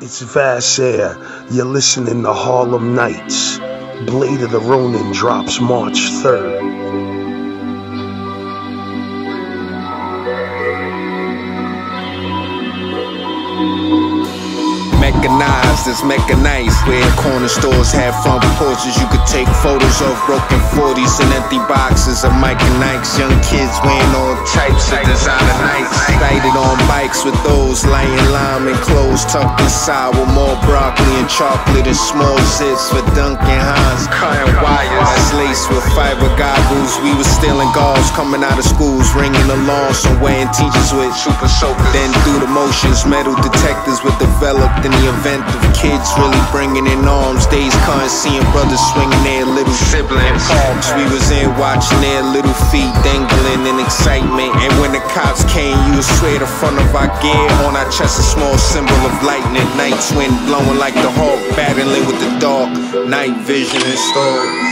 It's Vast Aire. You're listening to Harlem Knights. Blade of the Ronin drops March 3rd. Mechanized, it's mechanized. Where corner stores have front porches, you could take photos of broken 40s and empty boxes of Mike and Ike's. Young kids wearing all types of designer nights. Sighted on bikes with those lying lime and clothes tucked inside with more broccoli and chocolate and small zits for Duncan Hines. Cutting wires laced with fiber goggles. We were stealing golves coming out of schools, ringing alarms from wearing teachers with super soakers. Then through the motions, metal detectors were developed in the event of kids really bringing in arms. Days can't seeing brothers swinging their little siblings. Parks we was in watching their little feet dangling in excitement. And when the cops came, you would swear the front of our gear on our chest a small symbol of lightning. Nights wind blowing like the hawk, battling with the dark. Night vision installed.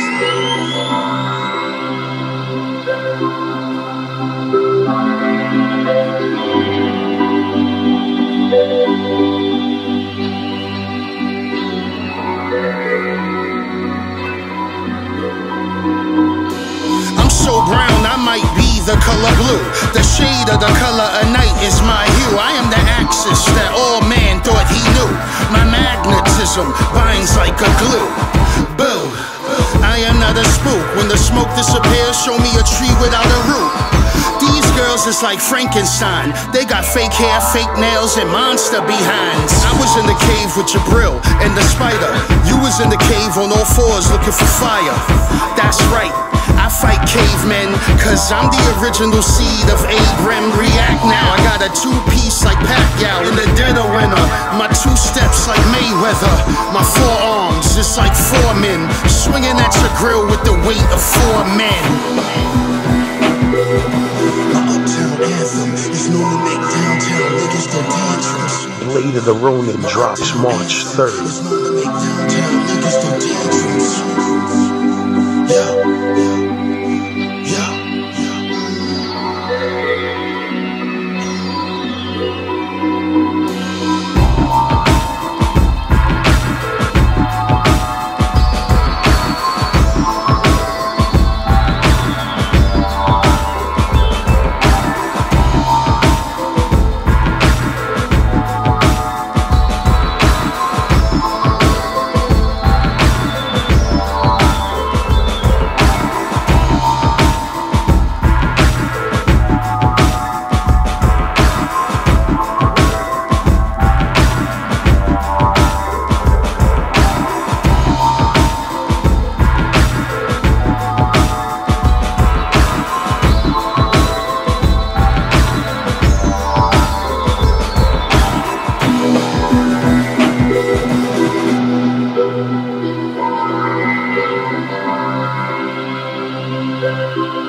The color blue. The shade of the color of night is my hue. I am the axis that all man thought he knew. My magnetism binds like a glue. Boo. I am not a spook. When the smoke disappears, show me a tree without a root. Is like Frankenstein. They got fake hair, fake nails, and monster behinds. I was in the cave with Jabril and the spider. You was in the cave on all fours looking for fire. That's right. I fight cavemen, cause I'm the original seed of Abram. React now, I got a two piece like Pacquiao in the dead of winter. My two steps like Mayweather. My forearms, it's like four men. Swinging at your grill with the weight of four men. Tantrums. Blade of the Ronin drops March 3rd. Música